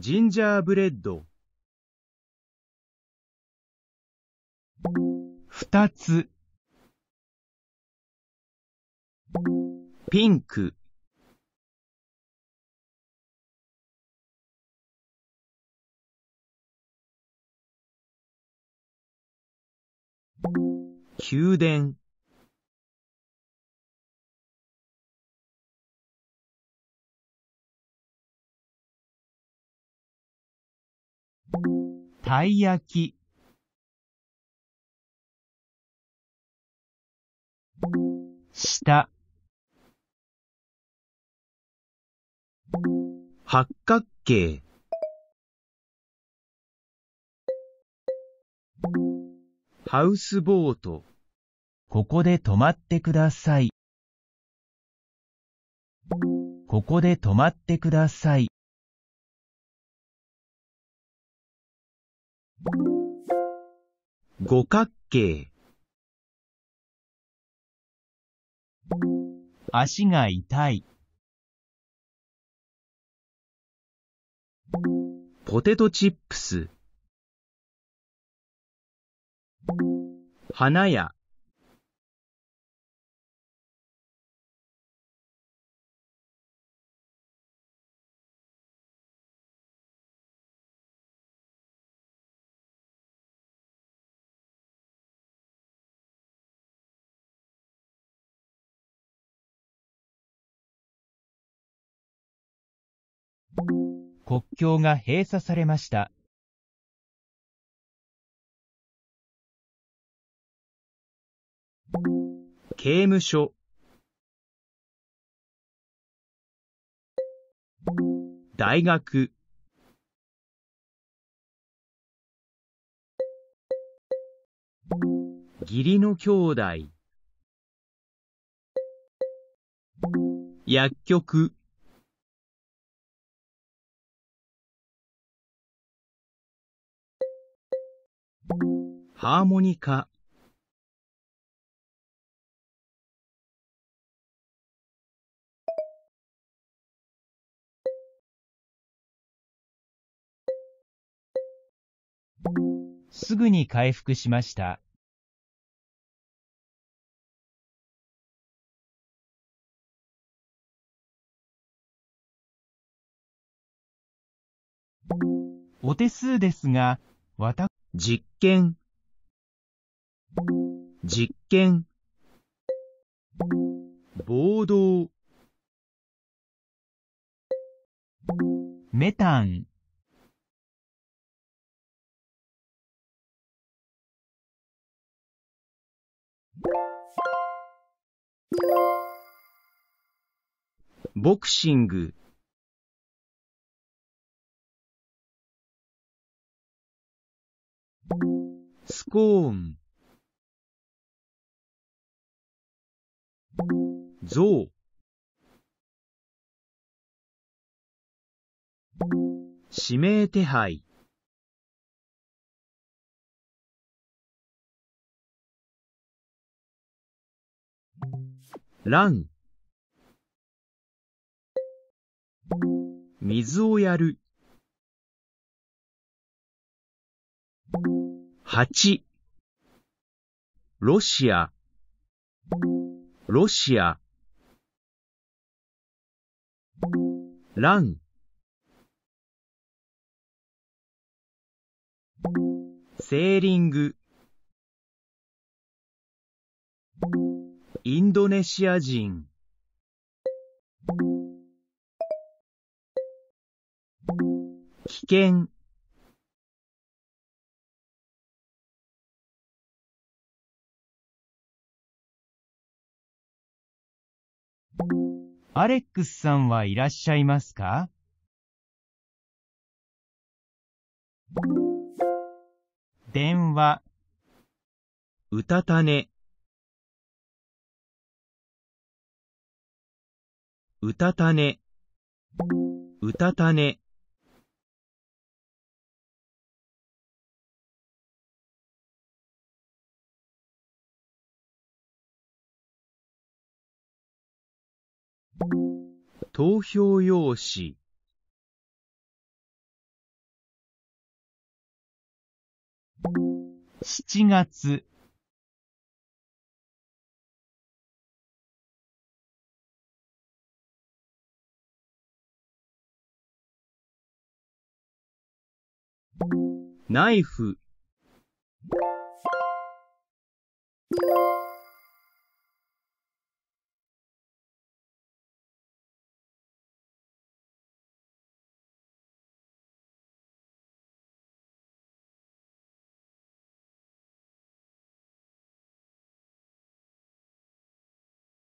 ジンジャーブレッド。二つ、ピンク。宮殿。たい焼き、下、八角形。ハウスボート。ここで止まってください。ここで止まってください。五角形。足が痛い。ポテトチップス。花屋。国境が閉鎖されました。刑務所。大学。義理の兄弟。薬局。ハーモニカ。すぐに回復しました。お手数ですが、わた、実験。実験。暴動。メタン、ボクシング。ーン。ゾウ。指名手配。ラン。水をやる。蜂。ロシア。ロシア。ラン。セーリング。インドネシア人。危険。アレックスさんはいらっしゃいますか？電話、うたたね。うたたね。うたたね。投票用紙。7月。ナイフ。